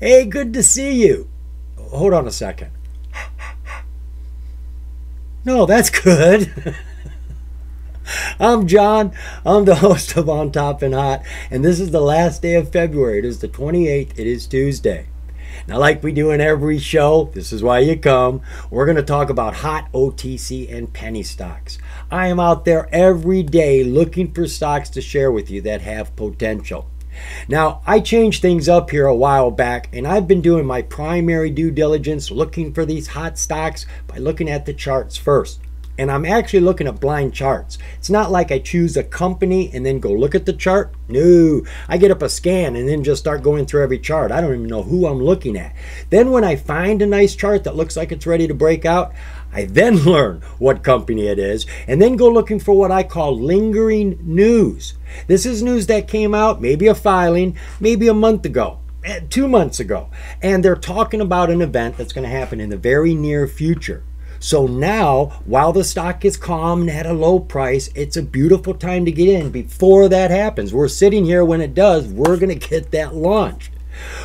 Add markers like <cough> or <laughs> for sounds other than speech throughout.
Hey, good to see you. Hold on a second. No, that's good. <laughs> I'm John. I'm the host of On Top and Hot, and this is the last day of February. It is the 28th. It is Tuesday. Now, like we do in every show, this is why you come. We're going to talk about hot OTC and penny stocks. I am out there every day looking for stocks to share with you that have potential. Now, I changed things up here a while back, and I've been doing my primary due diligence looking for these hot stocks by looking at the charts first. And I'm actually looking at blind charts. It's not like I choose a company and then go look at the chart. No, I get up a scan and then just start going through every chart. I don't even know who I'm looking at. Then, when I find a nice chart that looks like it's ready to break out, I then <laughs> learn what company it is and then go looking for what I call lingering news. This is news that came out, maybe a filing, maybe a month ago, eh, two months ago, and they're talking about an event that's going to happen in the very near future. So now, while the stock is calm and at a low price, it's a beautiful time to get in before that happens. We're sitting here when it does, we're going to get that launched.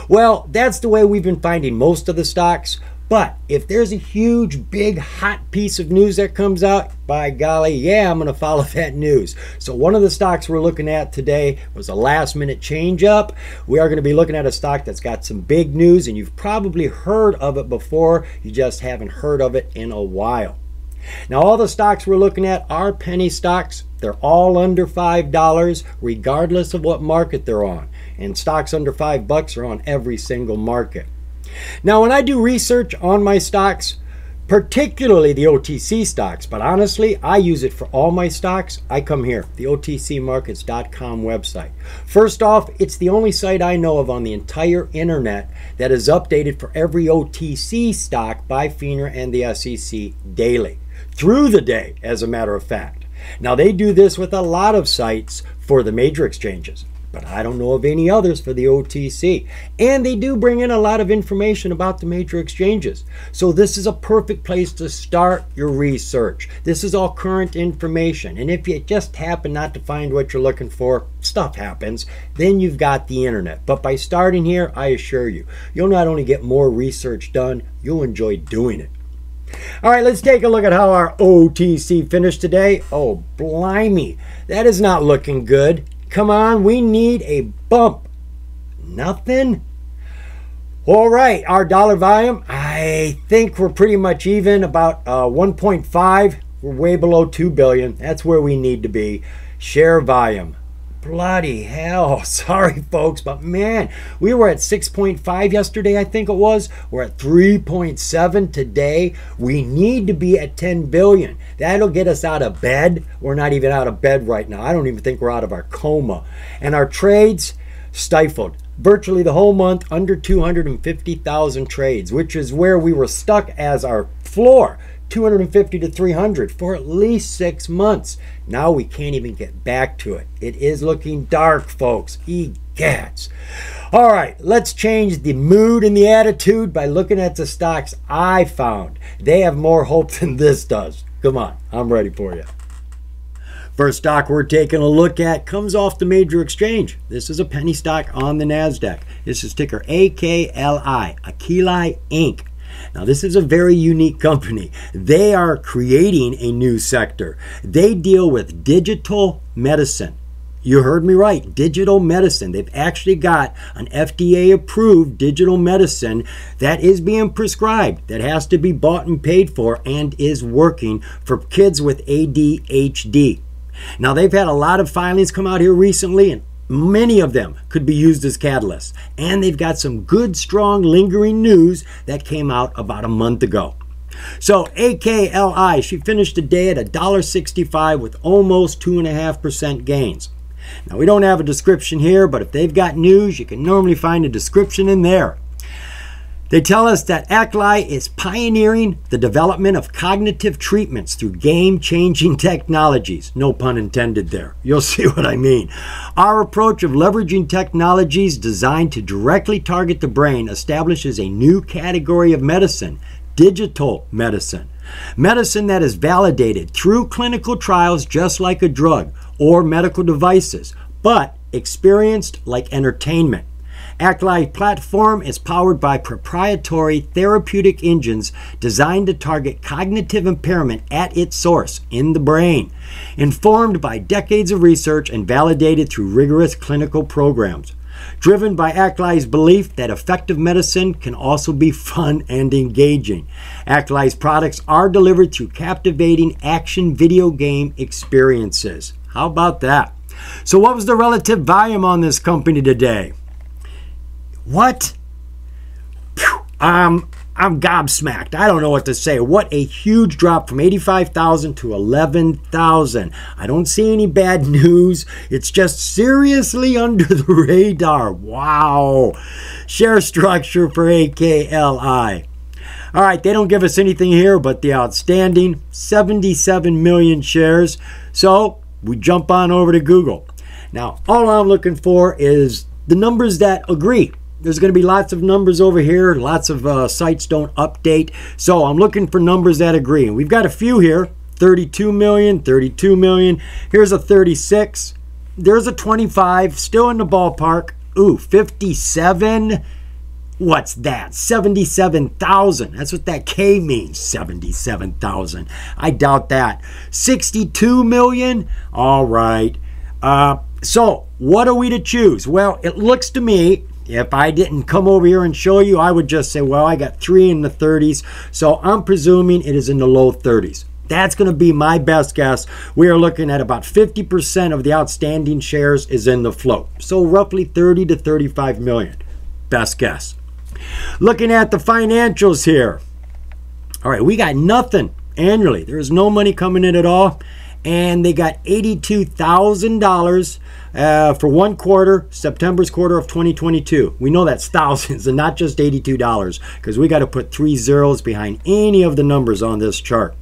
Well, that's the way we've been finding most of the stocks. But if there's a huge, big, hot piece of news that comes out, by golly, yeah, I'm going to follow <laughs> that news. So, one of the stocks we're looking at today was a last minute change up. We are going to be looking at a stock that's got some big news, and you've probably heard of it before. You just haven't heard of it in a while. Now, all the stocks we're looking at are penny stocks. They're all under $5, regardless of what market they're on. And stocks under 5 bucks are on every single market. Now, when I do research on my stocks, particularly the OTC stocks, but honestly, I use it for all my stocks. I come here, the OTCmarkets.com website. First off, it's the only site I know of on the entire internet that is updated for every OTC stock by FINRA and the SEC daily, through the day, as a matter of fact. Now, they do this with a lot of sites for the major exchanges but I don't know of any others for the OTC. And they do bring in a lot of information about the major exchanges. So this is a perfect place to start your research. This is all current information. And if you just happen not to find what you're looking for, stuff happens, then you've got the internet. But by starting here, I assure you, you'll not only get more research done, you'll enjoy doing it. All right, let's take a look at how our OTC finished today. Oh, blimey, that is not looking good. Come on, we need a bump. Nothing? All right, our dollar volume, I think we're pretty much even about uh, 1.5. We're way below 2 billion. That's where we need to be. Share volume, Bloody hell. <laughs> Sorry, folks, but man, we were at 6.5 yesterday, I think it was. We're at 3.7 today. We need to be at 10 billion. That'll get us out of bed. We're not even out of bed right now. I don't even think we're out of our coma. And our trades stifled virtually the whole month under 250,000 trades, which is where we were stuck as our floor. 250 to 300 for at least six months. Now we can't even get back to it. It is looking dark, folks. Egats. All right, let's change the mood and the attitude by looking at the stocks I found. They have more hope than this does. Come on, I'm ready for you. First stock we're taking a look at comes off the major exchange. This is a penny stock on the NASDAQ. This is ticker AKLI, Akili Inc. Now, this is a very unique company. They are creating a new sector. They deal with digital medicine. You heard me right, digital medicine. They've actually got an FDA approved digital medicine that is being prescribed, that has to be bought and paid for, and is working for kids with ADHD. Now, they've had a lot of filings come out here recently, and Many of them could be used as catalysts. And they've got some good, strong, lingering news that came out about a month ago. So AKLI, she finished the day at $1.65 with almost 2.5% gains. Now, we don't have a description here, but if they've got news, you can normally find a description in there. They tell us that Akili is pioneering the development of cognitive treatments through game changing <laughs> technologies. No pun intended there. You'll <laughs> see what I mean. Our approach of leveraging technologies designed to directly target the brain establishes a new category of medicine digital medicine. Medicine that is validated through clinical trials just like a drug or medical devices, but experienced like entertainment. Aclai platform is powered by proprietary therapeutic engines designed to target cognitive impairment at its source in the brain, informed by decades of research and validated through rigorous clinical programs. Driven by Aclai's belief that effective medicine can also be <laughs> fun and engaging. Aclai's products are delivered through captivating action video game experiences. How about that? So, what was the relative volume on this company today? What? Um, I'm gobsmacked. I don't know what to say. What a huge drop from 85,000 to 11,000. I don't see any bad <laughs> news. It's just seriously <laughs> under the radar. Wow. Share structure for AKLI. All right, they don't give us anything here but the outstanding 77 million shares. So we jump on over to Google. Now, all I'm looking for is the numbers that agree. There's going to be lots of numbers over here. Lots of uh, sites don't update. So I'm looking for numbers that agree. And we've got a few here 32 million, 32 million. Here's a 36. There's a 25, still in the ballpark. Ooh, 57. What's that? 77,000. That's what that K means. 77,000. I doubt that. 62 million? All right. Uh, so, what are we to choose? Well, it looks to me, if I didn't come over here and show you, I would just say, well, I got three in the 30s. So, I'm presuming it is in the low 30s. That's going to be my best guess. We are looking at about 50% of the outstanding shares is in the float. So, roughly 30 to 35 million. Best guess. Looking at the financials here. All right, we got nothing annually. There's no money coming in at all. And they got $82,000 uh, for one quarter, September's quarter of 2022. We know that's thousands and not just $82 because we got to put three zeros behind any of the numbers on this chart.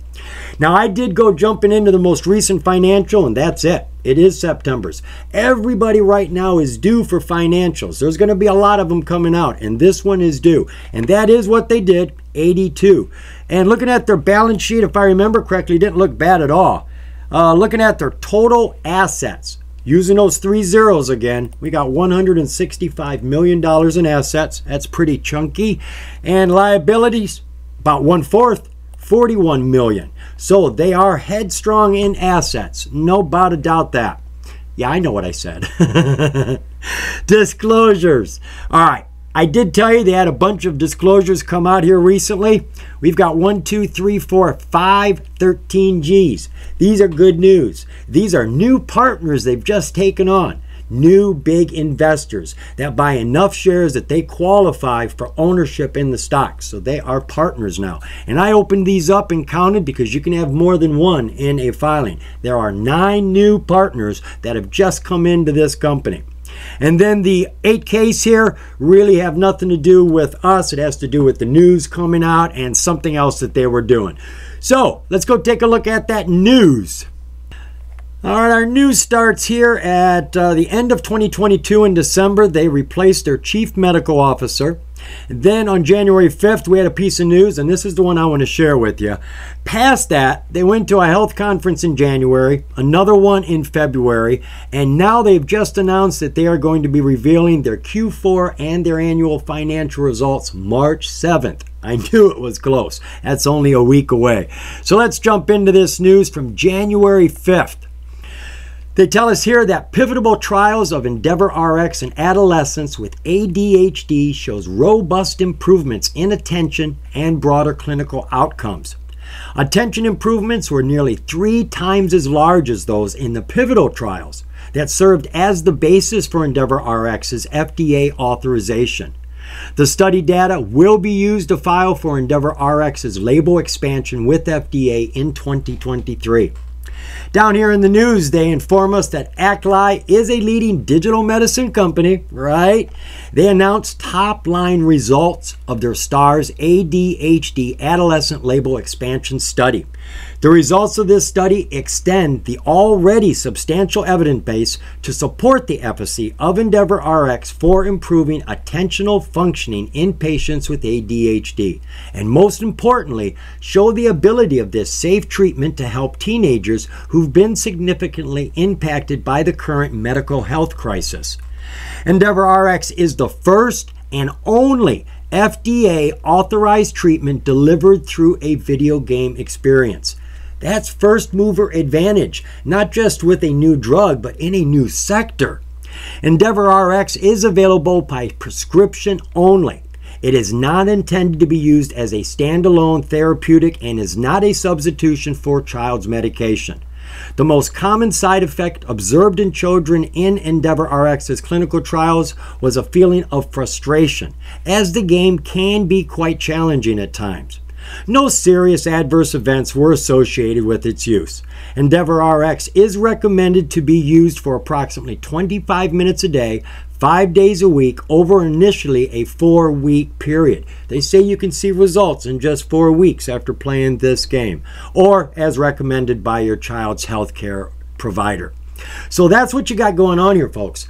Now, I did go jumping into the most recent financial, and that's it. It is September's. Everybody right now is due for financials. There's going to be a lot of them coming out, and this one is due. And that is what they did 82. And looking at their balance sheet, if I remember correctly, didn't look bad at all. Uh, looking at their total assets, using those three zeros again, we got $165 million in assets. That's pretty chunky. And liabilities, about one fourth, 41 million. So they are headstrong in assets. No about doubt that. Yeah, I know what I said. <laughs> disclosures. All right. I did tell you they had a bunch of disclosures come out here recently. We've got one, two, three, four, five, 13 Gs. These are good news. These are new partners they've just taken on new big investors that buy enough shares that they qualify for ownership in the stock. So they are partners now. And I opened these up and counted because you can have more than one in a filing. There are nine new partners that have just come into this company. And then the 8Ks here really have nothing to do with us. It has to do with the news coming out and something else that they were doing. So let's go take a look at that news. All right, our news starts here at uh, the end of 2022 in December. They replaced their chief medical officer. Then on January 5th, we had a piece of news, and this is the one I want to share with you. Past that, they went to a health conference in January, another one in February, and now they've just announced that they are going to be revealing their Q4 and their annual financial results March 7th. I <laughs> knew it was close. That's only a week away. So let's jump into this news from January 5th. They tell us here that pivotal trials of Endeavor RX in adolescents with ADHD shows robust improvements in attention and broader clinical outcomes. Attention improvements were nearly three times as large as those in the pivotal trials that served as the basis for Endeavor RX's FDA authorization. The study data will be used to file for Endeavor RX's label expansion with FDA in 2023. Down here in the news, they inform us that Aclai is a leading digital medicine company, right? They announced top line results of their STARS ADHD adolescent label expansion study. The results of this study extend the already substantial evidence base to support the efficacy of Endeavor RX for improving attentional functioning in patients with ADHD, and most importantly, show the ability of this safe treatment to help teenagers who've been significantly impacted by the current medical health crisis. Endeavor RX is the first and only FDA authorized treatment delivered through a video game experience. That's first mover advantage, not just with a new drug, but in a new sector. Endeavor RX is available by prescription only. It is not intended to be used as a standalone therapeutic and is not a substitution for child's medication. The most common side effect observed in children in Endeavor RX's clinical trials was a feeling of frustration, as the game can be quite challenging at times. No serious adverse events were associated with its use. Endeavor RX is recommended to be used for approximately 25 minutes a day, five days a week, over initially a four week period. They say you can see results in just four weeks after playing this game, or as recommended by your child's healthcare provider. So that's what you got going on here, folks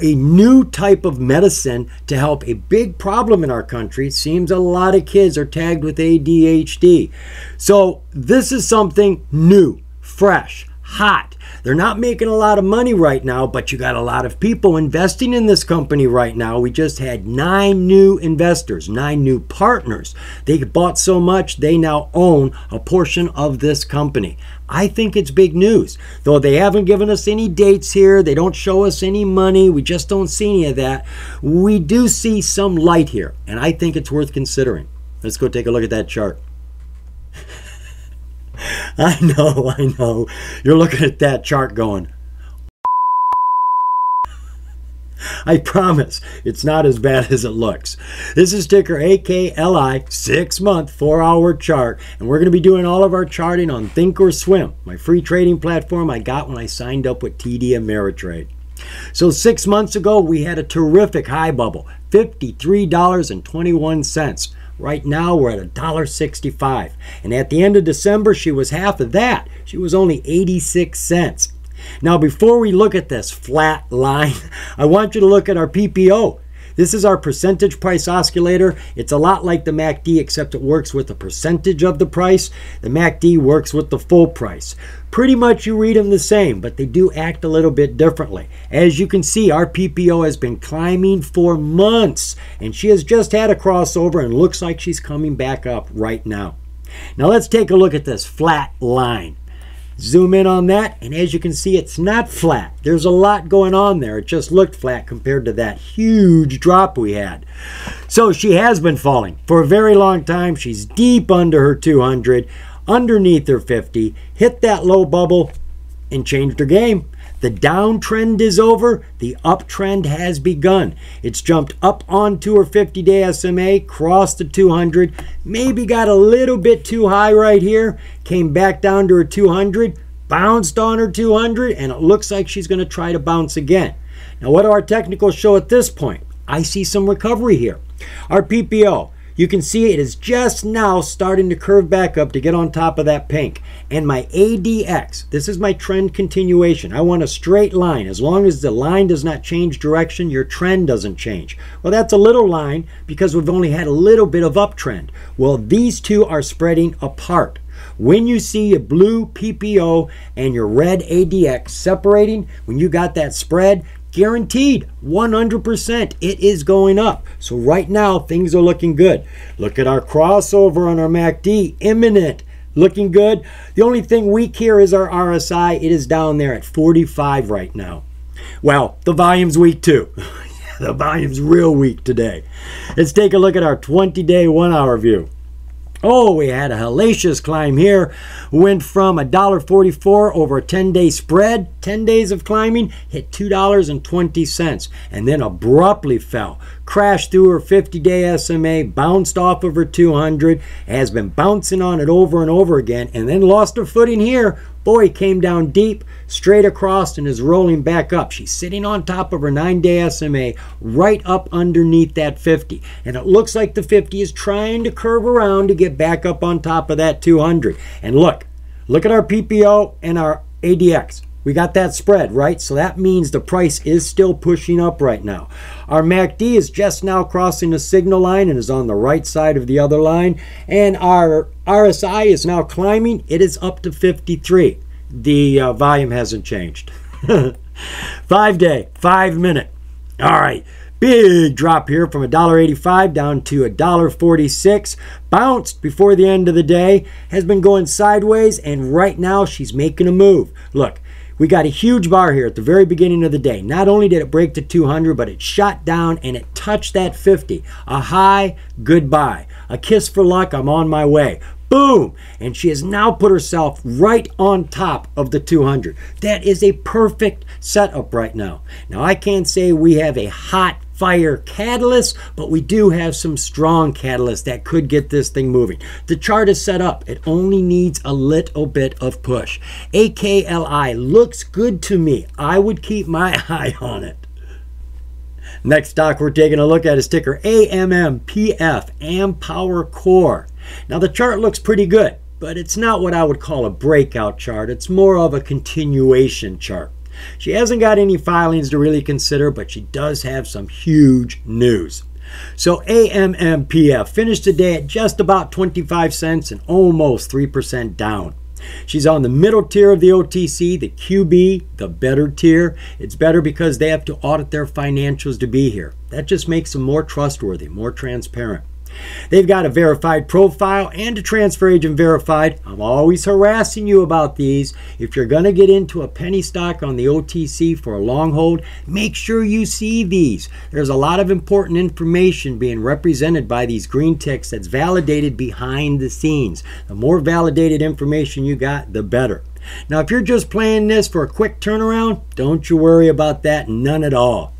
a new type of medicine to help a big problem in our country. It seems a lot of kids are tagged with ADHD. So, this is something new, fresh, hot. They're not making a lot of money right now, but you got a lot of people investing in this company right now. We just had nine new investors, nine new partners. They bought so much, they now own a portion of this company. I think it's big news. Though they haven't given us any dates here, they don't show us any money, we just don't see any of that. We do see some light here, and I think it's worth considering. Let's go take a look at that chart. <laughs> I know, I know. You're looking at that chart going, <laughs> I promise it's not as bad as it looks. This is ticker AKLI, six month, four hour chart, and we're going to be doing all of our charting on Thinkorswim, my free trading platform I got when I signed up with TD Ameritrade. So, six months ago, we had a terrific high bubble $53.21. Right now, we're at $1.65. And at the end of December, she was half of that. She was only 86 cents. Now, before we look at this flat line, <laughs> I want you to look at our PPO. This is our percentage price oscillator. It's a lot like the MACD, except it works with a percentage of the price. The MACD works with the full price. Pretty much you read them the same, but they do act a little bit differently. As you can see, our PPO has been climbing for months, and she has just had a crossover and looks like she's coming back up right now. Now let's take a look at this flat line. Zoom in on that, and as you can see, it's not flat. There's a lot going on there. It just looked flat compared to that huge drop we had. So she has been falling for a very long time. She's deep under her 200, underneath her 50, hit that low bubble, and changed her game. The downtrend is over. The uptrend has begun. It's jumped up onto her 50 day SMA, crossed the 200, maybe got a little bit too high right here, came back down to her 200, bounced on her 200, and it looks like she's going to try to bounce again. Now, what do our technicals show at this point? I see some recovery here. Our PPO, you can see it is just now starting to curve back up to get on top of that pink. And my ADX, this is my trend continuation. I want a straight line. As long as the line does not change direction, your trend doesn't change. Well, that's a little line because we've only had a little bit of uptrend. Well, these two are spreading apart. When you see a blue PPO and your red ADX separating, when you got that spread, Guaranteed, 100%, it is going up. So right now, things are looking good. Look at our crossover on our MACD, imminent, looking good. The only thing weak here is our RSI. It is down there at 45 right now. Well, the volume's weak too. <laughs> the volume's real weak today. Let's take a look at our 20-day one-hour view. Oh, we had a hellacious climb here. Went from $1.44 over a 10 day spread, 10 days of climbing, hit $2.20, and then abruptly fell. Crashed through her 50 day SMA, bounced off of her 200, has been bouncing on it over and over again, and then lost her footing here Boy came down deep, straight across, and is rolling back up. She's sitting on top of her nine day SMA, right up underneath that 50. And it looks like the 50 is trying to curve around to get back up on top of that 200. And look, look at our PPO and our ADX. We got that spread, right? So that means the price is still pushing up right now. Our MACD is just now crossing the signal line and is on the right side of the other line. And our RSI is now climbing. It is up to 53. The uh, volume hasn't changed. <laughs> five day, five minute. All right. Big drop here from $1.85 down to $1.46. Bounced before the end of the day. Has been going sideways, and right now she's making a move. Look, we got a huge bar here at the very beginning of the day. Not only did it break to 200, but it shot down and it touched that 50. A high, goodbye. A kiss for luck, I'm on my way. Boom! And she has now put herself right on top of the 200. That is a perfect setup right now. Now, I can't say we have a hot fire catalyst, but we do have some strong catalysts that could get this thing moving. The chart is set up. It only needs a little bit of push. AKLI looks good to me. I would keep my <laughs> eye on it. Next stock we're taking a look at is ticker AMMPF, AmmPower Core. Now the chart looks pretty good, but it's not what I would call a breakout chart. It's more of a continuation chart. She hasn't got any filings to really consider, but she does have some huge news. So AMMPF finished today at just about 25 cents and almost 3% down. She's on the middle tier of the OTC, the QB, the better tier. It's better because they have to audit their financials to be here. That just makes them more trustworthy, more transparent. They've got a verified profile and a transfer agent verified. I'm always harassing you about these. If you're going to get into a penny stock on the OTC for a long hold, make sure you see these. There's a lot of important information being represented by these green ticks that's validated behind the scenes. The more validated information you got, the better. Now, if you're just playing this for a quick turnaround, don't you worry about that, none at all.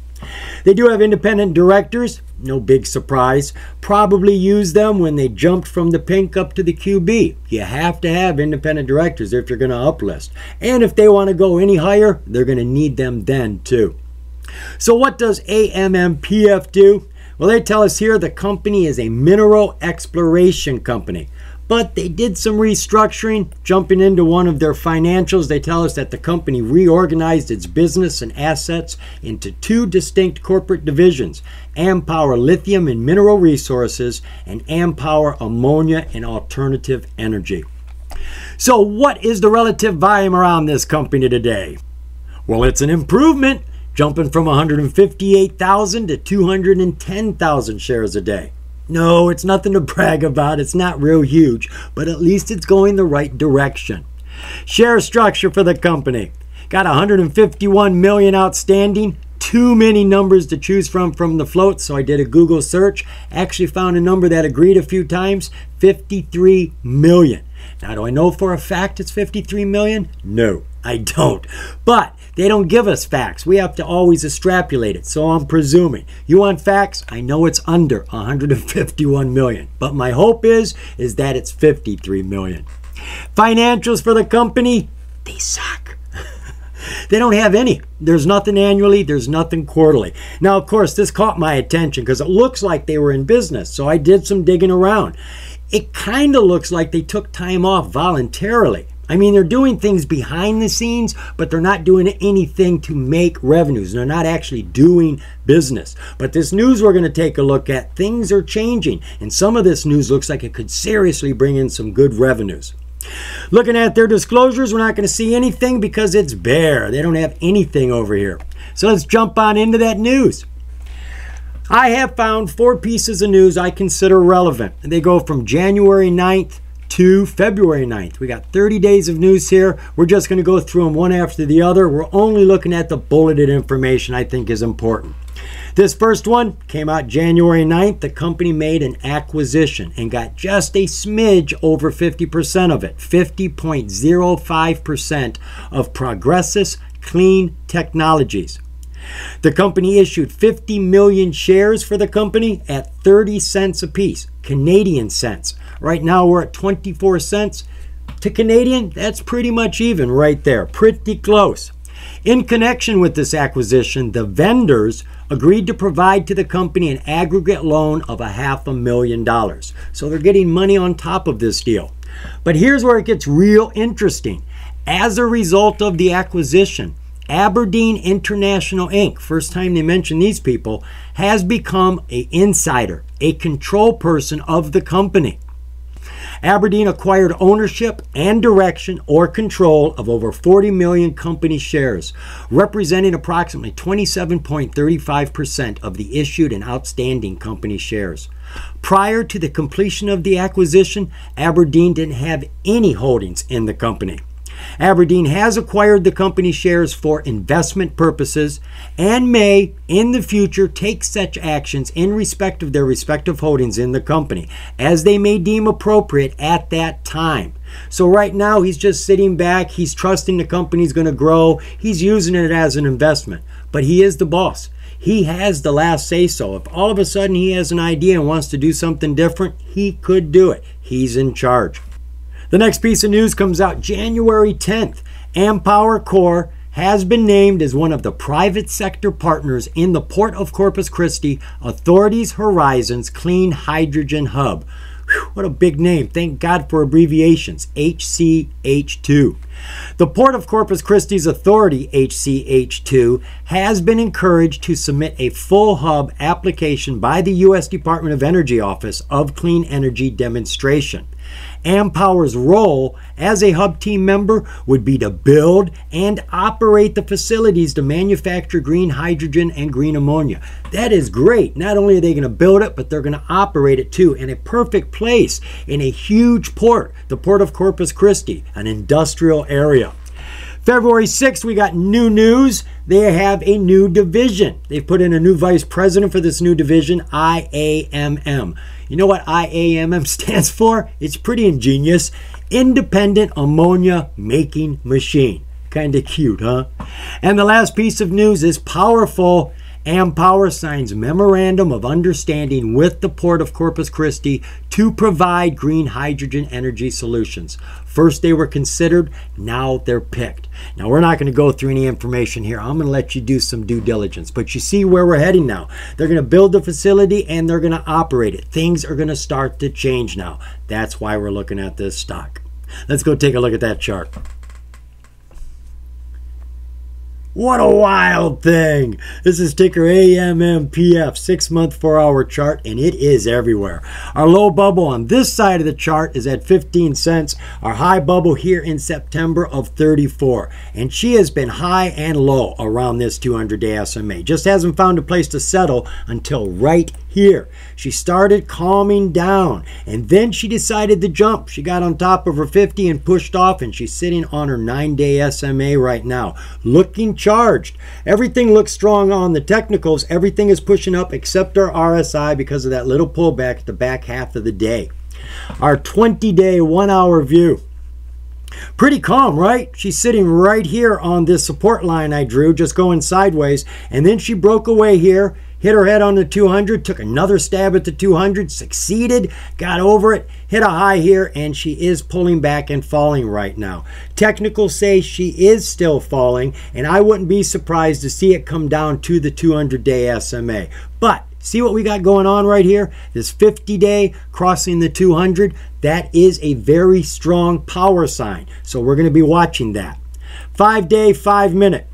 They do have independent directors, no big surprise. Probably use them when they jumped from the pink up to the QB. You have to have independent directors if you're going to uplist. And if they want to go any higher, they're going to need them then too. So what does AMMPF do? Well, they tell us here the company is a mineral exploration company. But they did some restructuring. Jumping into one of their financials, they tell us that the company reorganized its business and assets into two distinct corporate divisions AmmPower Lithium and Mineral Resources, and AmmPower Ammonia and Alternative Energy. So, what is the relative volume around this company today? Well, it's an improvement, jumping from 158,000 to 210,000 shares a day. No, it's nothing to brag about. It's not real huge, but at least it's going the right direction. Share structure for the company. Got 151 million outstanding. Too many numbers to choose from from the float, so I did a Google search. Actually found a number that agreed a few times 53 million. Now, do I know for a fact it's 53 million? No, I don't. But they don't give us facts. We have to always extrapolate it. So I'm presuming. You want facts? I know it's under 151 million. But my hope is is that it's 53 million. Financials for the company, they suck. <laughs> they don't have any. There's nothing annually, there's nothing quarterly. Now, of course, this caught my attention because it looks like they were in business. So I did some digging around. It kind of looks like they took time off voluntarily. I mean, they're doing things behind the scenes, but they're not doing anything to make revenues. They're not actually doing business. But this news we're going to take a look at, things are changing. And some of this news looks like it could seriously bring in some good revenues. Looking at their disclosures, we're not going to see anything because it's bare. They don't have anything over here. So let's jump on into that news. I have found four pieces of news I consider relevant. They go from January 9th to February 9th. We got 30 days of news here. We're just going to go through them one after the other. We're only looking at the bulleted information I think is important. This first one came out January 9th. The company made an acquisition and got just a smidge over 50% of it 50.05% of Progressus Clean Technologies. The company issued 50 million shares for the company at 30 cents apiece, Canadian cents. Right now we're at 24 cents. To Canadian, that's pretty much even right there, pretty close. In connection with this acquisition, the vendors agreed to provide to the company an aggregate loan of a half a million dollars. So they're getting money on top of this deal. But here's where it gets real interesting. As a result of the acquisition, Aberdeen International Inc., first time they mention these people, has become a insider, a control person of the company. Aberdeen acquired ownership and direction or control of over 40 million company shares, representing approximately 27.35% of the issued and outstanding company shares. Prior to the completion of the acquisition, Aberdeen didn't have any holdings in the company. Aberdeen has acquired the company shares for investment purposes and may, in the future, take such actions in respect of their respective holdings in the company as they may deem appropriate at that time. So, right now, he's just sitting back. He's trusting the company's going to grow. He's using it as an investment. But he is the boss. He has the last say so. If all of a sudden he has an idea and wants to do something different, he could do it. He's in charge. The next piece of news comes out January 10th. AmmPower Core has been named as one of the private sector partners in the Port of Corpus Christi Authorities Horizons Clean Hydrogen Hub. What a big name. Thank God for abbreviations. HCH2. The Port of Corpus Christi's Authority, HCH2, has been encouraged to submit a full hub application by the U.S. Department of Energy Office of Clean Energy Demonstration. AmmPower's role as a hub team member would be to build and operate the facilities to manufacture green hydrogen and green ammonia. That is great. Not only are they going to build it, but they're going to operate it too in a perfect place in a huge port, the Port of Corpus Christi, an industrial area. February 6th, we got new news. They have a new division. They've put in a new vice president for this new division, IAMM. You know what IAMM <laughs> stands for? It's pretty ingenious. Independent Ammonia Making Machine. Kind of cute, huh? And the last piece of news is powerful AmmPower signs memorandum of understanding with the Port of Corpus Christi to provide green hydrogen energy solutions. First they were considered, now they're picked. Now we're not going to go through any information here. I'm going to let you do some due diligence. But you see where we're heading now. They're going to build the facility and they're going to operate it. Things are going to start to change now. That's why we're looking at this stock. Let's go take a look at that chart. What a wild thing! This is ticker AMMPF, six month, four hour chart, and it is everywhere. Our low bubble on this side of the chart is at 15 cents. Our high bubble here in September of 34. And she has been high and low around this 200 day SMA. Just hasn't found a place to settle until right here. She started calming down and then she decided to jump. She got on top of her 50 and pushed off, and she's sitting on her nine day SMA right now, looking charged. Everything looks strong on the technicals. Everything is pushing up except our RSI because of that little pullback at the back half of the day. Our 20 day, one hour view. Pretty calm, right? She's sitting right here on this support line I drew, just going sideways. And then she broke away here hit her head on the 200, took another stab at the 200, succeeded, got over it, hit a high here, and she is pulling back and falling right now. Technicals say she is still falling, and I wouldn't be surprised to see it come down to the 200 day SMA. But see what we got going on right here? This 50 day crossing the 200, that is a very strong power sign. So we're going to be watching that. Five day, five minute.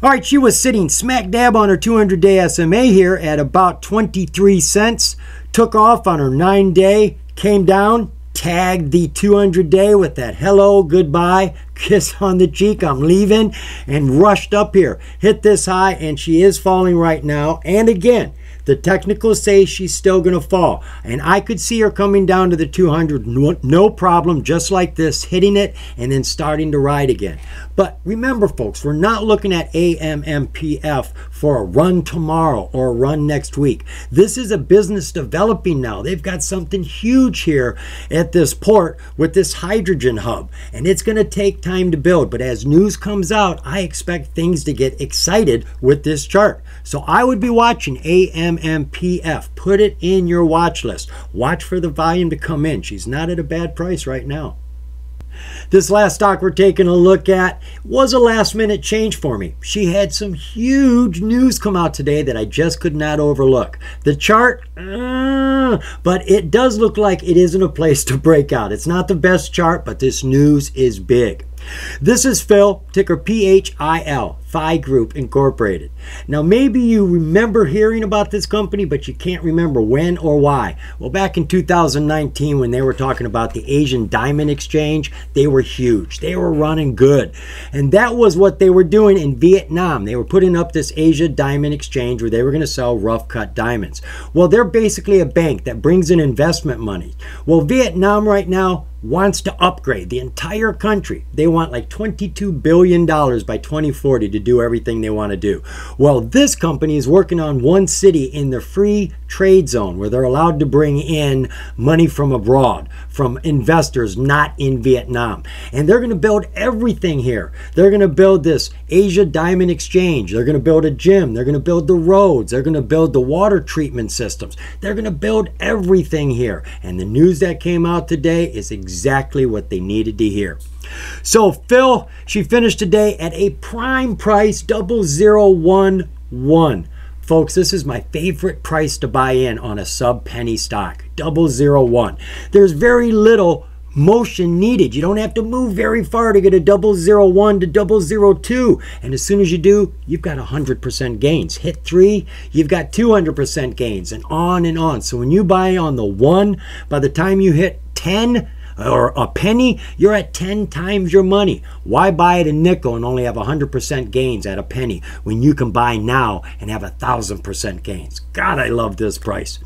All right, she was sitting smack dab on her 200 day SMA here at about 23 cents. Took off on her nine day, came down, tagged the 200 day with that hello, goodbye, <laughs> kiss on the cheek, I'm leaving, and rushed up here. Hit this high, and she is falling right now. And again, the technicals say she's still going to fall. And I could see her coming down to the 200, no, no problem, just like this, hitting it and then starting to ride again. But remember, folks, we're not looking at AMMPF for a run tomorrow or a run next week. This is a business developing now. They've got something huge here at this port with this hydrogen hub, and it's going to take time to build. But as news comes out, I expect things to get excited with this chart. So I would be watching AMMPF. Put it in your watch list. Watch for the volume to come in. She's not at a bad price right now. This last stock we're taking a look at was a last minute change for me. She had some huge news come out today that I just could not overlook. The chart, uh, but it does look like it isn't a place to break out. It's not the best chart, but this news is big. This is Phil, ticker PHIL. Phi Group Incorporated. Now, maybe you remember hearing about this company, but you can't remember when or why. Well, back in 2019, when they were talking about the Asian Diamond Exchange, they were huge. They were running good. And that was what they were doing in Vietnam. They were putting up this Asia Diamond Exchange where they were going to sell rough cut diamonds. Well, they're basically a bank that brings in investment money. Well, Vietnam right now, wants to upgrade the entire country. They want like $22 billion by 2040 to do everything they want to do. Well, this company is working on one city in the free trade zone where they're allowed to bring in money from abroad, from investors not in Vietnam. And they're going to build everything here. They're going to build this Asia Diamond Exchange. They're going to build a gym. They're going to build the roads. They're going to build the water treatment systems. They're going to build everything here. And the news that came out today is exactly what they needed to hear. So Phil, she finished today at a prime price double zero one one. Folks, this is my favorite price to buy in on a sub penny stock, double zero one. There's very little motion needed. You don't have to move very far to get a double zero one to double zero two. And as soon as you do, you've got 100% gains. Hit three, you've got 200% gains, and on and on. So when you buy on the one, by the time you hit 10, or a penny, you're at 10 times your money. Why buy at a nickel and only have 100% gains at a penny when you can buy now and have a 1000% gains? God, I love this price.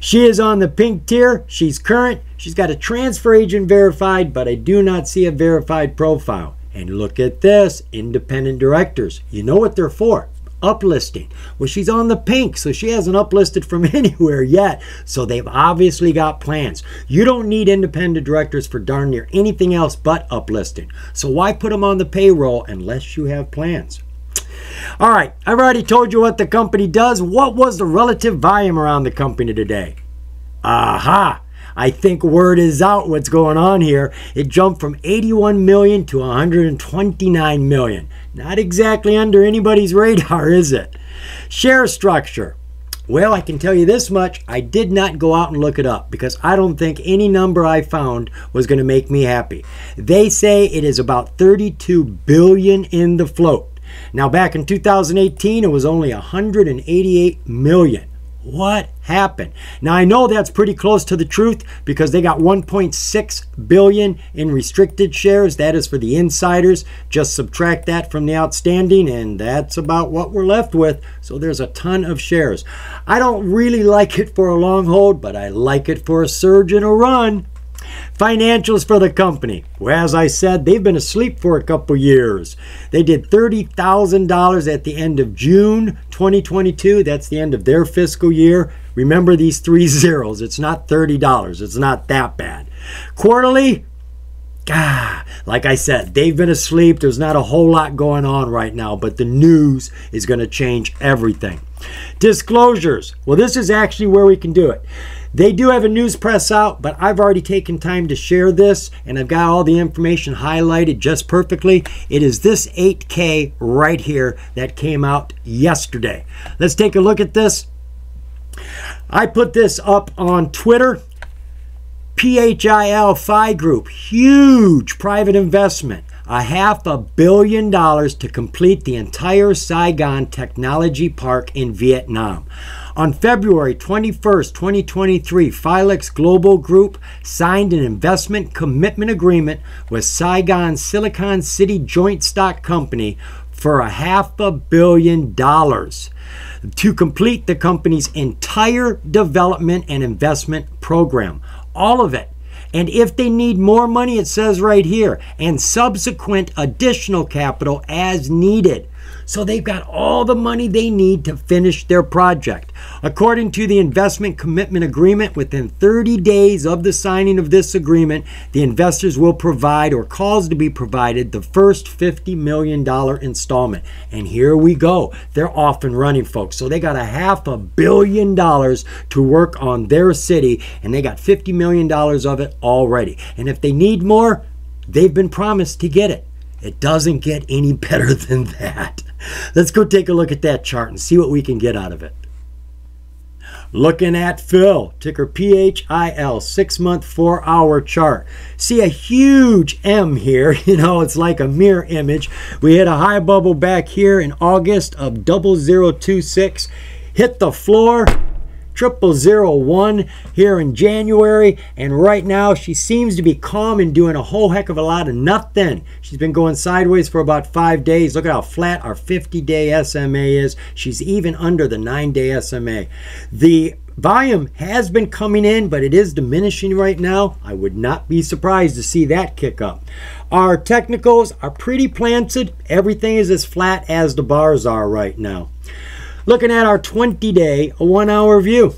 She is on the pink tier. She's current. She's got a transfer agent verified, but I do not see a verified profile. And look at this independent directors. You know what they're for uplisting. Well, she's on the pink, so she hasn't uplisted from <laughs> anywhere yet. So they've obviously got plans. You don't need independent directors for darn near anything else but uplisting. So why put them on the payroll unless you have plans? All right, I've already told you what the company does. What was the relative volume around the company today? Aha! I think word is out what's going on here. It jumped from 81 million to 129 million. Not exactly under anybody's radar, is it? Share structure. Well, I can tell you this much. I did not go out and look it up because I don't think any number I found was going to make me happy. They say it is about 32 billion in the float. Now, back in 2018, it was only 188 million. What happened? Now I know that's pretty close to the truth because they got 1.6 billion in restricted shares. That is for the insiders. Just subtract that from the outstanding and that's about what we're left with. So there's a ton of shares. I don't really like it for a long hold, but I like it for a surge and a run. Financials for the company. Well, as I said, they've been asleep for a couple years. They did $30,000 at the end of June 2022. That's the end of their fiscal year. Remember these three <laughs> zeros. It's not $30. It's not that bad. Quarterly, Ah, like I said, they've been asleep. There's not a whole lot going on right now, but the news is going to change everything. Disclosures. Well, this is actually where we can do it. They do have a news press out, but I've already taken time to share this and I've got all the information highlighted just perfectly. It is this 8K right here that came out yesterday. Let's take a look at this. I put this up on Twitter. PHIL Phi Group, huge private investment a half a billion dollars to complete the entire Saigon Technology Park in Vietnam. On February 21, 2023, Philux Global Group signed an investment commitment agreement with Saigon Silicon City Joint Stock Company for a half a billion dollars to complete the company's entire development and investment program. All of it and if they need more money, it says right here, and subsequent additional capital as needed. So they've got all the money they need to finish their project. According to the investment commitment agreement, within 30 days of the signing of this agreement, the investors will provide or cause to be provided the first $50 million installment. And here we go. They're off and running, folks. So they got a half a billion dollars to work on their city, and they got $50 million of it already. And if they need more, they've been promised to get it. It doesn't get any <laughs> better than that. Let's go take a look at that chart and see what we can get out of it. Looking at Phil, ticker PHIL, six month, four hour chart. See a huge M here. <laughs> You know, it's like a mirror image. We hit a high bubble back here in August of 0026, hit the floor, triple zero one here in January, and right now she seems to be calm and doing a whole heck of a lot of nothing. She's been going sideways for about five days. Look at how flat our 50 day SMA is. She's even under the nine day SMA. The volume has been coming in, but it is diminishing right now. I would not be surprised to see that kick up. Our technicals are pretty planted. Everything is as flat as the bars are right now. Looking at our 20 day, one hour view.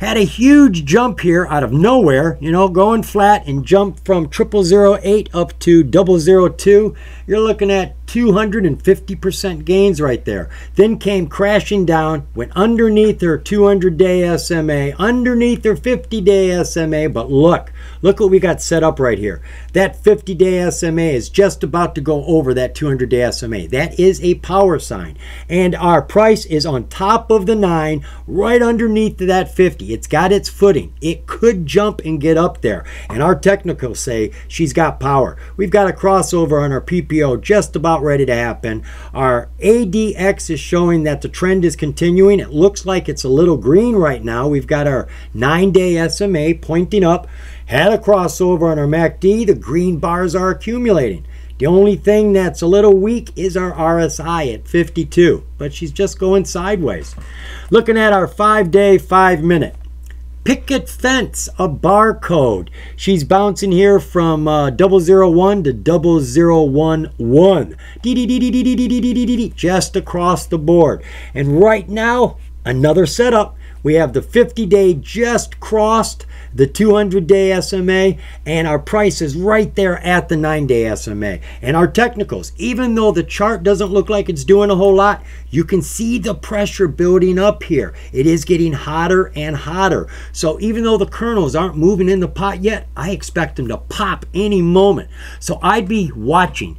Had a huge jump here out of nowhere, you know, going flat and jumped from 0008 up to 002. You're looking at 250% gains right there. Then came crashing down, went underneath their 200 day SMA, underneath their 50 day SMA. But look, look what we got set up right here. That 50 day SMA is just about to go over that 200 day SMA. That is a power sign. And our price is on top of the 9, right underneath that 50. It's got its footing. It could jump and get up there. And our technicals say she's got power. We've got a crossover on our PPO just about about ready to happen. Our ADX is showing that the trend is continuing. It looks like it's a little green right now. We've got our nine day SMA pointing up. Had a crossover on our MACD. The green bars are accumulating. The only thing that's a little weak is our RSI at 52, but she's just going sideways. Looking at our five day, five minute picket fence, a barcode. She's bouncing here from uh, 001 to 0011. Just across the board. And right now, another setup. We have the 50 day just crossed the 200 day SMA, and our price is right there at the 9 day SMA. And our technicals, even though the chart doesn't look like it's doing a whole lot, you can see the pressure building up here. It is getting hotter and hotter. So even though the kernels aren't moving in the pot yet, I expect them to pop any moment. So I'd be watching.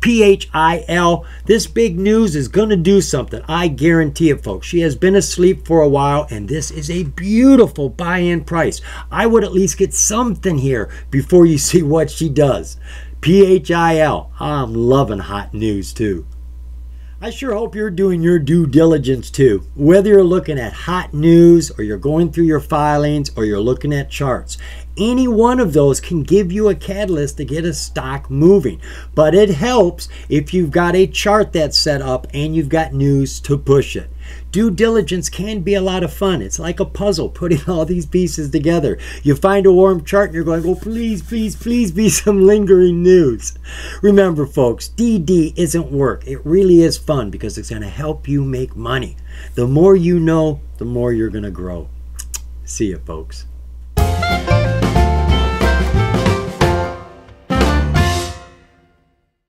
PHIL. This big news is going to do something. I guarantee it, folks. She has been asleep for a while, and this is a beautiful buy in price. I would at least get something here before you <laughs> see what she does. PHIL. I'm loving hot news too. I sure hope you're doing your due diligence too. Whether you're looking at hot news or you're going through your filings or you're looking at charts, any one of those can give you a catalyst to get a stock moving. But it helps if you've got a chart that's set up and you've got news to push it. Due diligence can be a lot of fun. It's like a puzzle, <laughs> putting all these pieces together. You find a warm chart and you're going, oh, please, please, please be <laughs> some lingering news. Remember, folks, DD isn't work. It really is fun because it's going to help you make money. The more you know, the more you're going to grow. See you, folks.